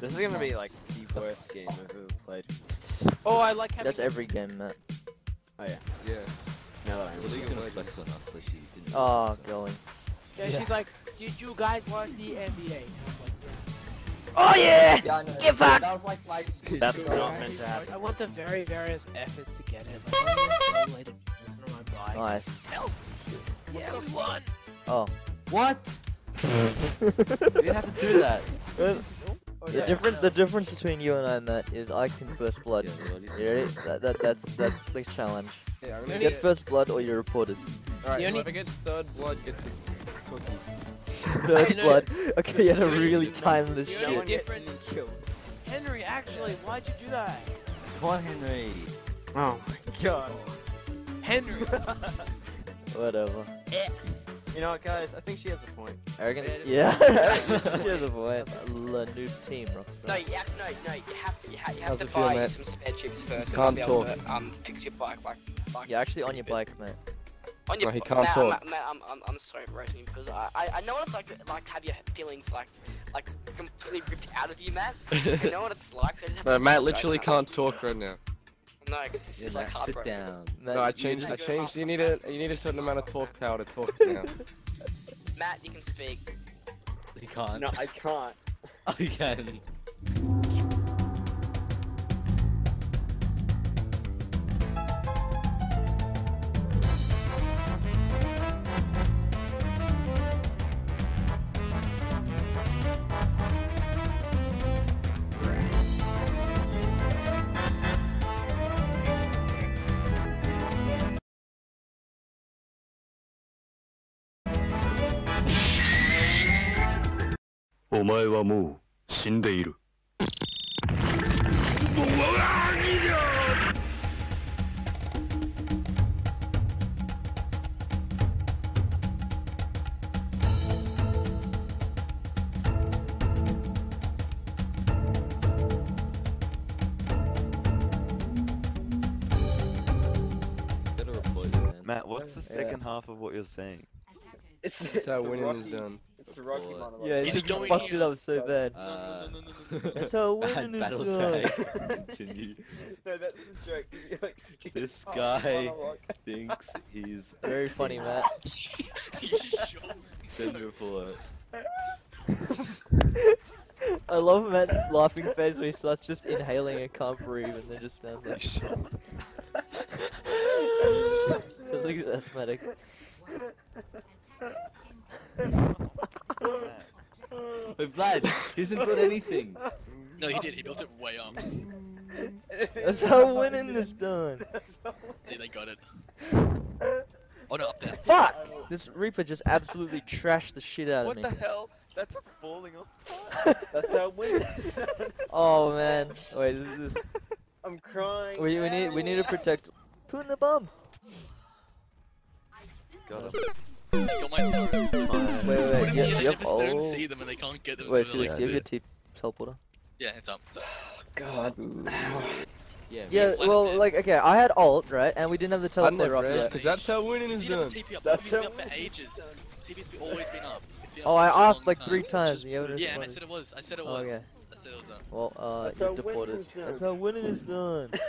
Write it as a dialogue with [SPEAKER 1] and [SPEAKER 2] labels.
[SPEAKER 1] This is gonna be like the worst game I've ever played.
[SPEAKER 2] Oh, I like having.
[SPEAKER 3] That's every game, Matt.
[SPEAKER 1] Oh yeah.
[SPEAKER 4] Yeah.
[SPEAKER 1] No, that I
[SPEAKER 5] Well, she's
[SPEAKER 1] remember.
[SPEAKER 5] gonna flex on us, but she didn't.
[SPEAKER 3] Oh, going.
[SPEAKER 2] Yeah, she's like, did you guys want the NBA?
[SPEAKER 3] Oh yeah!
[SPEAKER 6] Yeah, I.
[SPEAKER 3] Get fucked!
[SPEAKER 6] That was like like.
[SPEAKER 1] That's not
[SPEAKER 6] hours.
[SPEAKER 1] meant to happen.
[SPEAKER 2] I want the very various efforts to get it. Like, I want to later this on my bike.
[SPEAKER 3] Nice.
[SPEAKER 2] Yeah, we won.
[SPEAKER 3] Oh.
[SPEAKER 5] What? you didn't have to do that.
[SPEAKER 3] Well,
[SPEAKER 2] Or
[SPEAKER 3] The difference, the difference between you and I, Matt, is I can first blood.
[SPEAKER 5] Yeah, well, at least-
[SPEAKER 3] You ready? That, that, that's that's the challenge.
[SPEAKER 4] Yeah, I'm
[SPEAKER 2] You
[SPEAKER 4] gonna
[SPEAKER 3] Get
[SPEAKER 4] get.
[SPEAKER 3] first blood or you're reported.
[SPEAKER 4] Alright,
[SPEAKER 2] you only-
[SPEAKER 4] whoever gets third blood gets a cookie.
[SPEAKER 3] First
[SPEAKER 2] know-
[SPEAKER 3] blood. Okay, you had to
[SPEAKER 2] Seriously,
[SPEAKER 3] really
[SPEAKER 2] no-
[SPEAKER 3] time this
[SPEAKER 2] you
[SPEAKER 1] No
[SPEAKER 3] shit.
[SPEAKER 1] gets
[SPEAKER 2] difference-
[SPEAKER 1] any kills.
[SPEAKER 2] Henry, actually, why'd you do that?
[SPEAKER 5] Come on, Henry.
[SPEAKER 1] Oh my god.
[SPEAKER 2] Henry.
[SPEAKER 3] Whatever. Eh.
[SPEAKER 1] You know what, guys? I think she has a point.
[SPEAKER 3] Arrogant?
[SPEAKER 2] Yeah,
[SPEAKER 3] Yeah. she has a point. La new team, Rockstar.
[SPEAKER 7] No, you have, no, no, you have to, you, ha- you have
[SPEAKER 4] How's
[SPEAKER 7] to
[SPEAKER 4] it feel,
[SPEAKER 7] buy
[SPEAKER 4] mate?
[SPEAKER 7] some spare chips first,
[SPEAKER 4] You
[SPEAKER 7] and I'll be
[SPEAKER 4] can't
[SPEAKER 7] able
[SPEAKER 4] talk.
[SPEAKER 7] to um fix your bike, bike, bike.
[SPEAKER 3] You're actually on your bike, mate.
[SPEAKER 7] On your
[SPEAKER 4] No, he can't
[SPEAKER 7] Matt,
[SPEAKER 4] talk.
[SPEAKER 7] Matt, Matt, I'm, I'm, I'm sorry, roasting you because I, I, I know what it's like to like have your feelings like, like completely ripped out of you, Matt. I know what it's like. So I just have
[SPEAKER 4] No,
[SPEAKER 7] to
[SPEAKER 4] Matt literally can't talk right now.
[SPEAKER 7] No, because it's
[SPEAKER 5] Yeah,
[SPEAKER 7] just like
[SPEAKER 5] Matt, sit down.
[SPEAKER 3] Matt,
[SPEAKER 4] No, I
[SPEAKER 3] you
[SPEAKER 4] changed. I
[SPEAKER 3] just-
[SPEAKER 4] changed. You need a. You need a certain amount of talk power to talk now.
[SPEAKER 7] Matt, you can speak.
[SPEAKER 5] He can't.
[SPEAKER 1] No, I can't.
[SPEAKER 5] Oh, he can.
[SPEAKER 8] お前はもう死んでいる。
[SPEAKER 5] Gotta report you, man.
[SPEAKER 9] Matt, what's the
[SPEAKER 3] Yeah.
[SPEAKER 9] second half of what you're saying?
[SPEAKER 1] It's,
[SPEAKER 4] That's how winning
[SPEAKER 1] Rocky,
[SPEAKER 4] is done.
[SPEAKER 1] It's the Rocky
[SPEAKER 5] Boy.
[SPEAKER 1] monologue.
[SPEAKER 3] Yeah,
[SPEAKER 7] Is
[SPEAKER 3] he
[SPEAKER 7] he going
[SPEAKER 3] fucked it up so bad.
[SPEAKER 5] Uh,
[SPEAKER 3] That's how winning is
[SPEAKER 5] Battle
[SPEAKER 3] done.
[SPEAKER 5] Continue.
[SPEAKER 1] no, that's the joke. Like,
[SPEAKER 5] This guy thinks he's
[SPEAKER 3] Very funny, Matt.
[SPEAKER 5] Send report.
[SPEAKER 3] I love Matt's laughing face when he starts just inhaling and can't breathe and then just stands like. Sounds like he's asthmatic.
[SPEAKER 5] But Vlad, he hasn't got anything.
[SPEAKER 10] No, he did. He built it way up.
[SPEAKER 3] That's how winning is done.
[SPEAKER 10] See, they got it. Oh no, up there.
[SPEAKER 3] Fuck! This Reaper just absolutely trashed the shit out of me.
[SPEAKER 9] What the hell? That's a falling off.
[SPEAKER 1] That's how winning is done.
[SPEAKER 3] Oh man. Wait, this is.
[SPEAKER 1] I'm crying.
[SPEAKER 3] We, we need we need to protect. Put in the bombs.
[SPEAKER 9] Got him.
[SPEAKER 10] Got my turrets.
[SPEAKER 3] Wait, wait,
[SPEAKER 10] Put
[SPEAKER 3] wait.
[SPEAKER 10] them
[SPEAKER 3] Yep,
[SPEAKER 10] here,
[SPEAKER 3] yep.
[SPEAKER 10] they just don't
[SPEAKER 3] Oh.
[SPEAKER 10] see them and they can't get them.
[SPEAKER 3] Wait,
[SPEAKER 10] until
[SPEAKER 3] Felix, do you have your T teleporter?
[SPEAKER 10] Yeah, it's up. It's up.
[SPEAKER 1] God.
[SPEAKER 5] Yeah.
[SPEAKER 3] Yeah,
[SPEAKER 10] Flat
[SPEAKER 3] well, like, okay, I had alt, right, and we didn't have the
[SPEAKER 4] I
[SPEAKER 3] teleporter up
[SPEAKER 4] have
[SPEAKER 3] yet.
[SPEAKER 4] because that's how winning is done.
[SPEAKER 10] the
[SPEAKER 1] That's how
[SPEAKER 10] up for ages. TP's always been up. Been up
[SPEAKER 3] Oh,
[SPEAKER 10] for
[SPEAKER 3] I
[SPEAKER 10] a long
[SPEAKER 3] asked like
[SPEAKER 10] time.
[SPEAKER 3] three times. and you haven't
[SPEAKER 10] Yeah, and I said it was. I said it
[SPEAKER 3] Oh,
[SPEAKER 10] was.
[SPEAKER 3] okay.
[SPEAKER 10] I said it was up.
[SPEAKER 3] Well, uh,
[SPEAKER 1] That's
[SPEAKER 3] you
[SPEAKER 1] how
[SPEAKER 3] deported. That's how winning is done.